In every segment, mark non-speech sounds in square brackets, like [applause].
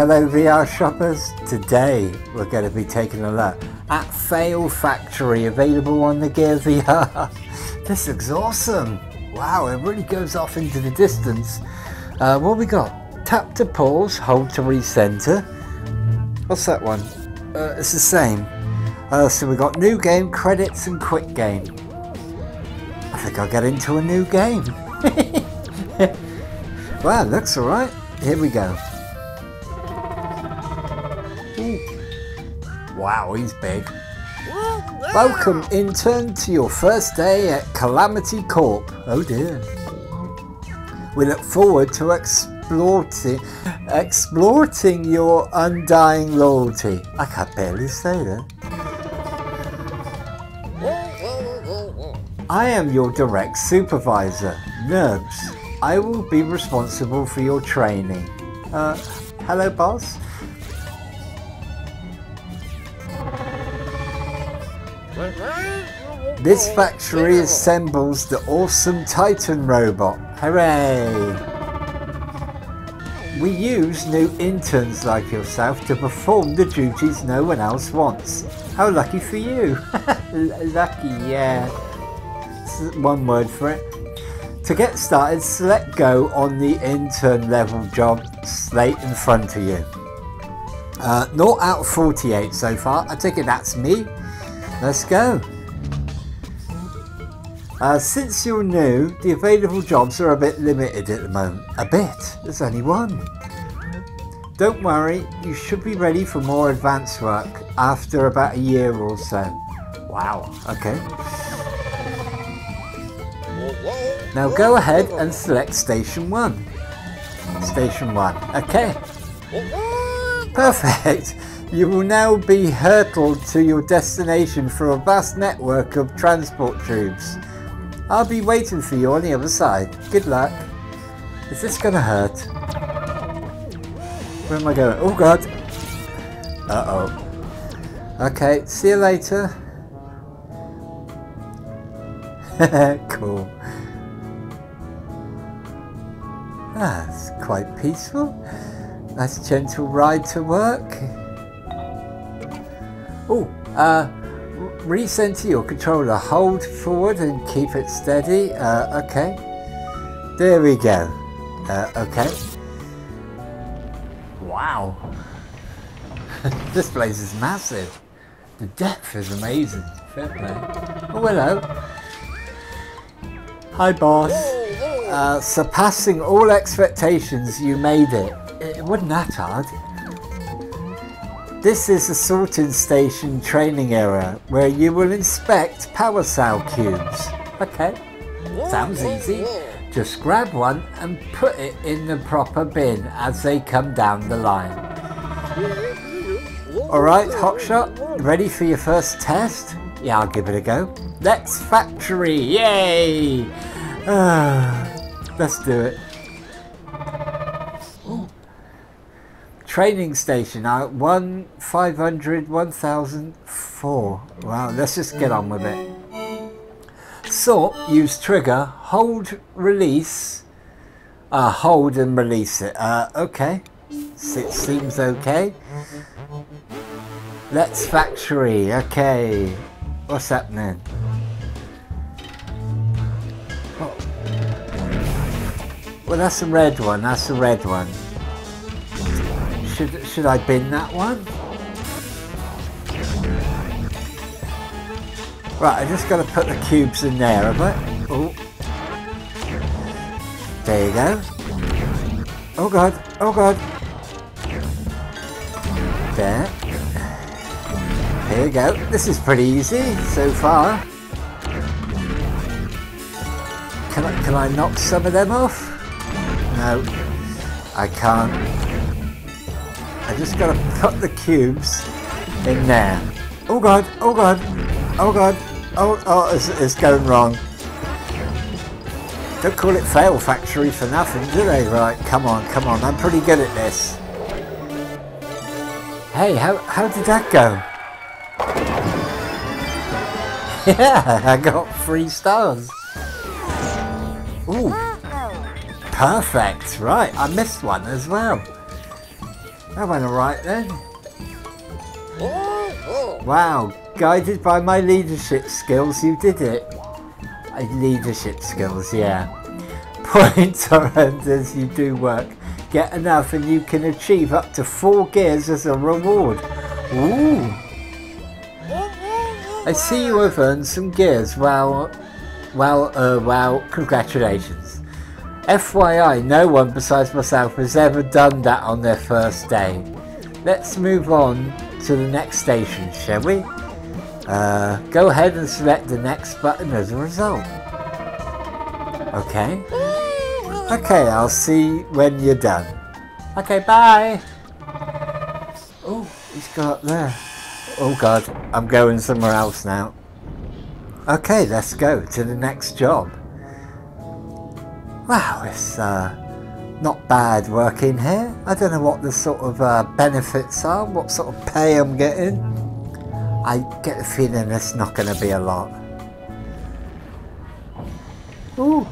Hello VR shoppers. Today we're going to be taking a look at Fail Factory available on the Gear VR. [laughs] this looks awesome. Wow, it really goes off into the distance. Uh, what we got? Tap to pause, hold to recenter. What's that one? Uh, it's the same. Uh, so we got new game, credits and quick game. I think I'll get into a new game. [laughs] wow, looks alright. Here we go. Wow, he's big. Welcome, intern, to your first day at Calamity Corp. Oh dear. We look forward to exploiting, exploiting your undying loyalty. I can barely say that. I am your direct supervisor, Nerves. I will be responsible for your training. Uh, hello, boss. This factory assembles the awesome Titan robot. Hooray! We use new interns like yourself to perform the duties no one else wants. How lucky for you! [laughs] lucky, yeah. One word for it. To get started, select go on the intern level job slate in front of you. Uh, 0 out of 48 so far. I take it that's me. Let's go. Uh, since you're new, the available jobs are a bit limited at the moment. A bit? There's only one. Don't worry, you should be ready for more advanced work after about a year or so. Wow, okay. Now go ahead and select Station 1. Station 1, okay. Perfect. You will now be hurtled to your destination through a vast network of transport tubes. I'll be waiting for you on the other side. Good luck. Is this gonna hurt? Where am I going? Oh god! Uh-oh. Okay, see you later. [laughs] cool. That's quite peaceful. Nice gentle ride to work. Oh, uh, recenter your controller. Hold forward and keep it steady. Uh, okay. There we go. Uh, okay. Wow. [laughs] this place is massive. The depth is amazing. Fair play. Oh, hello. Hi, boss. Uh, surpassing all expectations, you made it. It wasn't that hard. This is a sorting station training area where you will inspect power cell cubes. Okay, sounds easy. Just grab one and put it in the proper bin as they come down the line. Alright, Hotshot, ready for your first test? Yeah, I'll give it a go. Let's factory, yay! Ah, let's do it. Training station, uh, 1 500 1004. Wow, let's just get on with it. Sort, use trigger, hold, release, uh, hold and release it. Uh, okay, it seems okay. Let's factory, okay. What's happening? Oh. Well, that's the red one, that's the red one. Should, should I bin that one? Right, I just got to put the cubes in there, have I? Oh. There you go. Oh god, oh god. There. Here you go. This is pretty easy so far. Can I, can I knock some of them off? No, I can't. I just gotta put the cubes in there. Oh god, oh god, oh god, oh, oh, it's, it's going wrong. Don't call it Fail Factory for nothing, do they? Right, come on, come on, I'm pretty good at this. Hey, how, how did that go? [laughs] Yeah, I got three stars. Ooh, perfect. Right, I missed one as well. That went alright then. Wow, guided by my leadership skills, you did it. Leadership skills, yeah. Points are earned as you do work. Get enough and you can achieve up to four gears as a reward. Ooh. I see you have earned some gears. Well, well, uh, well, congratulations. FYI, no one besides myself has ever done that on their first day. Let's move on to the next station, shall we? Uh, go ahead and select the next button as a result. Okay. Okay, I'll see when you're done. Okay, bye. Oh, he's got up there. Oh god, I'm going somewhere else now. Okay, let's go to the next job. Wow, it's uh, not bad working here. I don't know what the sort of uh, benefits are, what sort of pay I'm getting. I get the feeling it's not going to be a lot. Ooh.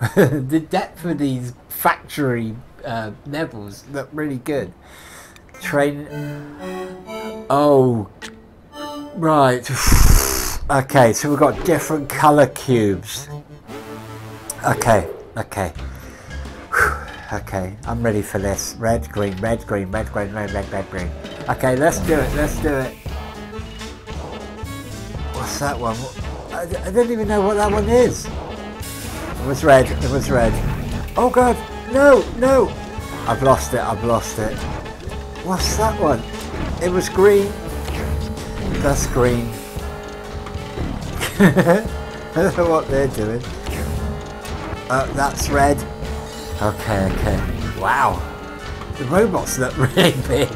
[laughs] the depth of these factory uh, levels look really good. Train. Oh. Right. [sighs] okay, so we've got different colour cubes. Okay, okay. Okay, I'm ready for this. Red, green, red, green, red, green, red, red, red, green. Okay, let's do it, let's do it. What's that one? I, I don't even know what that one is. It was red, it was red. Oh god, no, no! I've lost it, I've lost it. What's that one? It was green. That's green. [laughs] I don't know what they're doing. Uh, that's red. Okay, okay. Wow. The robots look [laughs] really big.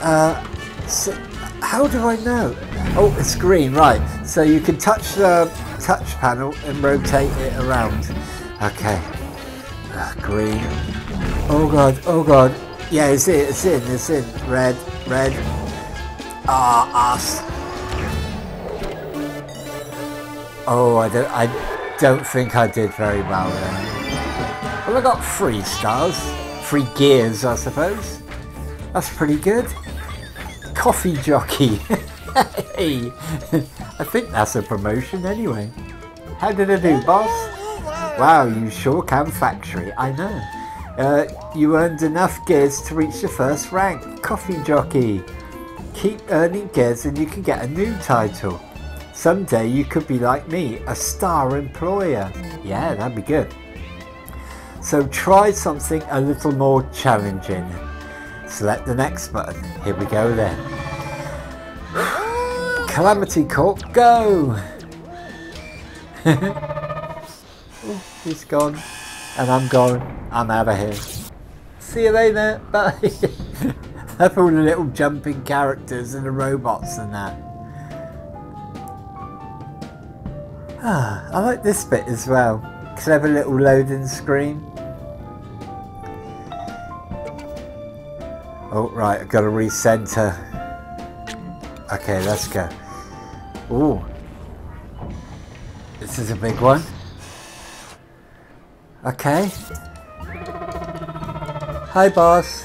Uh, so how do I know? Oh, it's green, right. So you can touch the touch panel and rotate it around. Okay. Uh, green. Oh god, oh god. Yeah, it's in, it's in, it's in. Red, red. Ah, us. Oh, I don't, I don't think I did very well then. Well, I got three stars. Three gears, I suppose. That's pretty good. Coffee jockey. [laughs] hey, I think that's a promotion anyway. How did I do, boss? Wow, you sure can factory, I know. Uh, you earned enough gears to reach the first rank, Coffee Jockey. Keep earning gears and you can get a new title. Someday you could be like me, a star employer. Yeah, that'd be good. So try something a little more challenging. Select the next button. Here we go then. Calamity Corp, go! oh, [laughs] he's gone. And I'm gone. I'm out of here. See you later. [laughs] Bye. [laughs] Have all the little jumping characters and the robots and that. Ah, I like this bit as well. Clever little loading screen. Oh, right, I've got to recenter. Okay, let's go. Ooh. This is a big one. Okay. Hi, boss.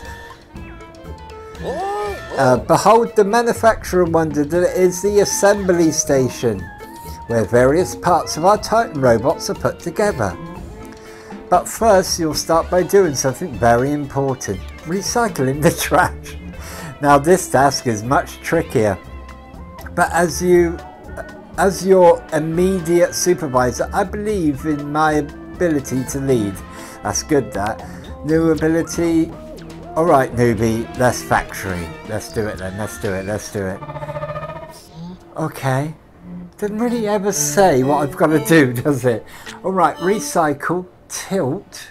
Uh, behold the manufacturer wonder that it is the assembly station where various parts of our Titan robots are put together. But first you'll start by doing something very important, recycling the [laughs] trash. Now this task is much trickier, but as you as your immediate supervisor, I believe in my ability to lead. That's good that. New ability. Alright newbie, let's factory. Let's do it then, let's do it, let's do it. Okay. Didn't really ever say what I've got to do, [laughs] does it? Alright, recycle, tilt,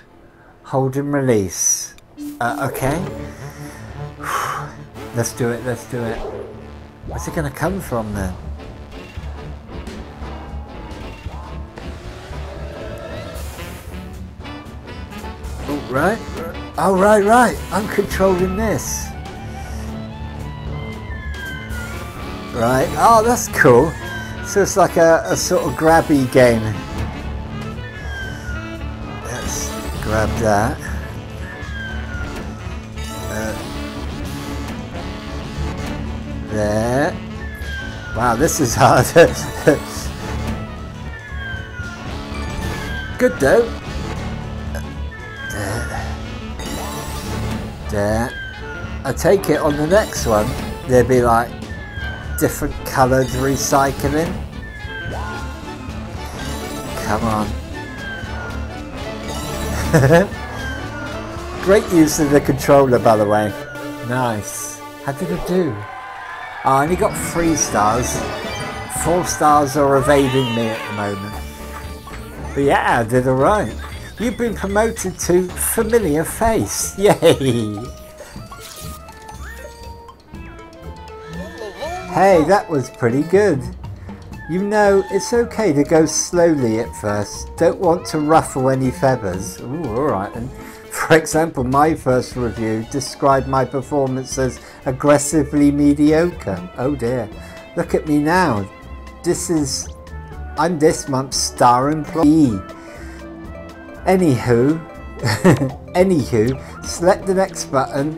hold and release. Uh, okay. [sighs] let's do it, let's do it. Where's it going to come from then? Oh, right. Oh, right, right. I'm controlling this. Right. Oh, that's cool. So it's like a, a sort of grabby game. Let's grab that. Uh, there. Wow, this is [laughs] hard. Good though. There. There. I take it on the next one, they'd be like, different coloured recycling. Come on. [laughs] Great use of the controller by the way. Nice. How did it do? I only got three stars. Four stars are evading me at the moment. But yeah, I did alright. You've been promoted to familiar face. [laughs] Yay! Hey, that was pretty good. You know, it's okay to go slowly at first. Don't want to ruffle any feathers. Ooh, alright then. [laughs] For example, my first review described my performance as aggressively mediocre. Oh dear. Look at me now. This is... I'm this month's star employee. Anywho, [laughs] anywho, select the next button.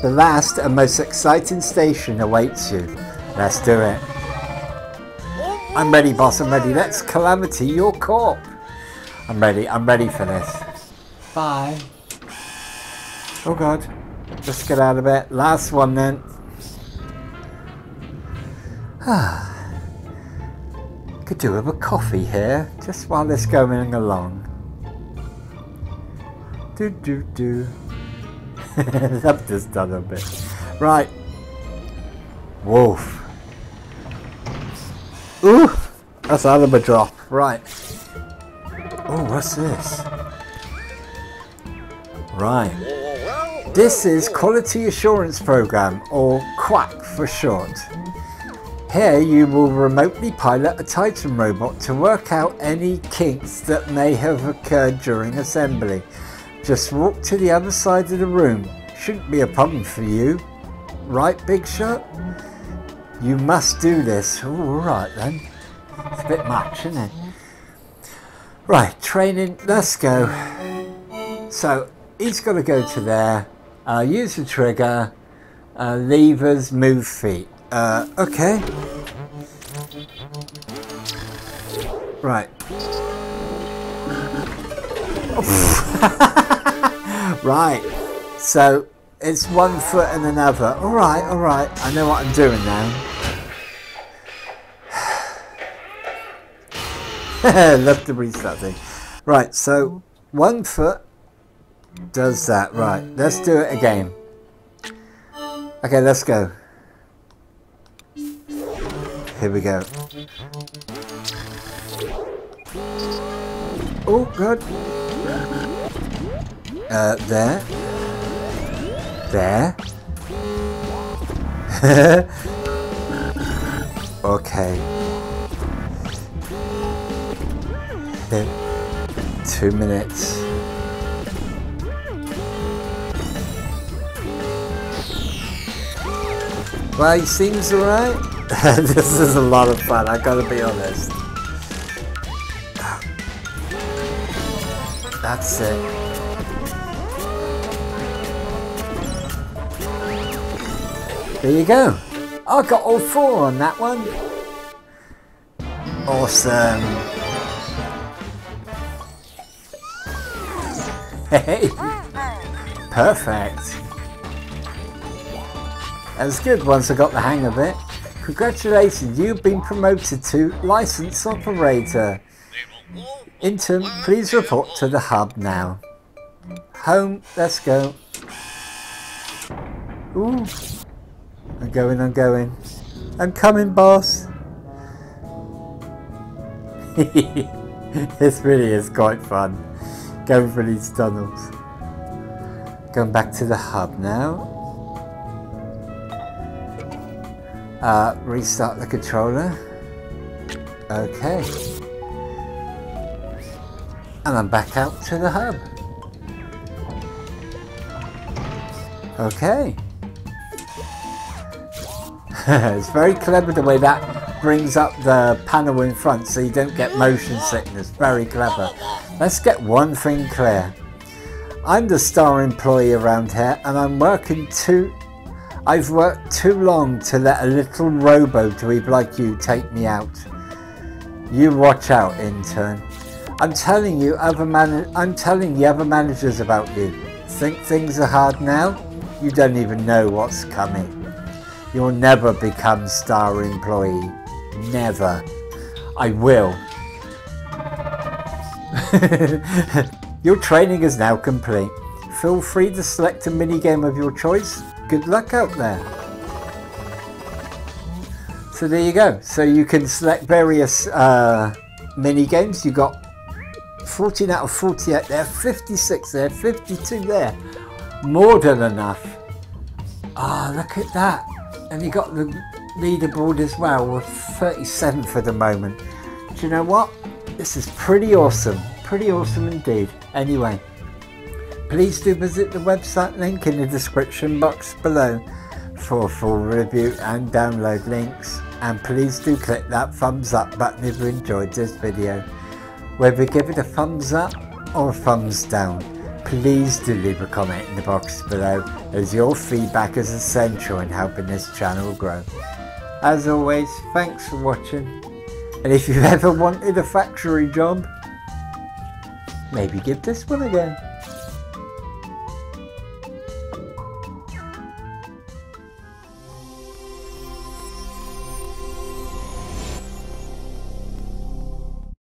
The last and most exciting station awaits you. Let's do it. I'm ready, boss. I'm ready. Let's calamity your corp. I'm ready. I'm ready for this. Bye. Oh God. Just get out of it. Last one then. [sighs] Could do with a coffee here, just while it's going along. Do do do. [laughs] I've just done a bit. Right. Wolf. Ooh! That's out of a drop. Right. Oh, what's this? Right. This is Quality Assurance Program, or QAP for short. Here you will remotely pilot a Titan robot to work out any kinks that may have occurred during assembly. Just walk to the other side of the room. Shouldn't be a problem for you. Right, Big Shot? You must do this. Alright then. It's a bit much, isn't it? Right, training, let's go. So, he's got to go to there, uh, use the trigger, uh, levers, move feet. Uh, okay. Right. [laughs] right. So, it's one foot and another. Alright, alright. I know what I'm doing now. [sighs] Love the restart thing. Right, so one foot does that. Right, let's do it again. Okay, let's go. Here we go. Oh, God. Uh, there. There. [laughs] okay. Two minutes. Well, he seems alright. [laughs] this is a lot of fun, I gotta be honest. That's it. There you go. I got all four on that one. Awesome. Hey! [laughs] Perfect. That was good once I got the hang of it. Congratulations, you've been promoted to License Operator. Intern, please report to the hub now. Home, let's go. Ooh. I'm going, I'm going. I'm coming, boss. [laughs] this really is quite fun going for these tunnels. Going back to the hub now. Uh, restart the controller. Okay. And I'm back out to the hub. Okay. [laughs] it's very clever the way that brings up the panel in front so you don't get motion sickness. Very clever. Let's get one thing clear. I'm the star employee around here and I'm working too... I've worked too long to let a little robo dweeb like you take me out. You watch out, intern. I'm telling you other man I'm telling the other managers about you. Think things are hard now? You don't even know what's coming. You'll never become star employee. Never. I will. [laughs] your training is now complete. Feel free to select a minigame of your choice. Good luck out there. So there you go. So you can select various uh, mini games. You got 14 out of 48 there, 56 there, 52 there. More than enough. Ah, oh, look at that. And you got the leaderboard as well with 37 for the moment. Do you know what? This is pretty awesome. Pretty awesome indeed. Anyway, please do visit the website link in the description box below for full review and download links and please do click that thumbs up button if you enjoyed this video. Whether give it a thumbs up or a thumbs down, please do leave a comment in the box below as your feedback is essential in helping this channel grow. As always, thanks for watching and if you've ever wanted a factory job, maybe give this one again.